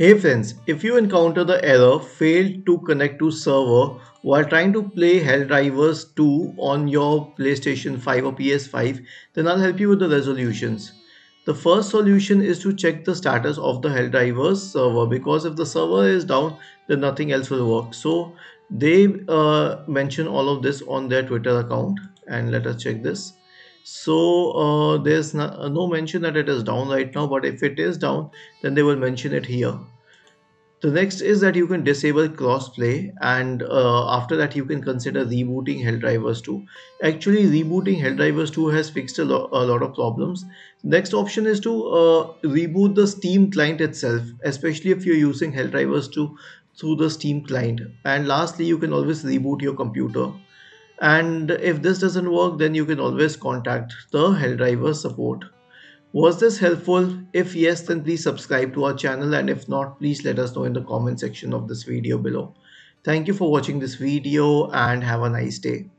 Hey friends, if you encounter the error failed to connect to server while trying to play Helldivers 2 on your PlayStation 5 or PS5, then I'll help you with the resolutions. The first solution is to check the status of the Helldivers server because if the server is down, then nothing else will work. So they uh, mention all of this on their Twitter account and let us check this. So uh, there's no, no mention that it is down right now, but if it is down, then they will mention it here. The next is that you can disable crossplay and uh, after that you can consider rebooting Helldivers 2. Actually rebooting Helldivers 2 has fixed a, lo a lot of problems. Next option is to uh, reboot the Steam client itself, especially if you're using Helldivers 2 through the Steam client. And lastly, you can always reboot your computer. And if this doesn't work, then you can always contact the Helldivers support. Was this helpful? If yes, then please subscribe to our channel and if not, please let us know in the comment section of this video below. Thank you for watching this video and have a nice day.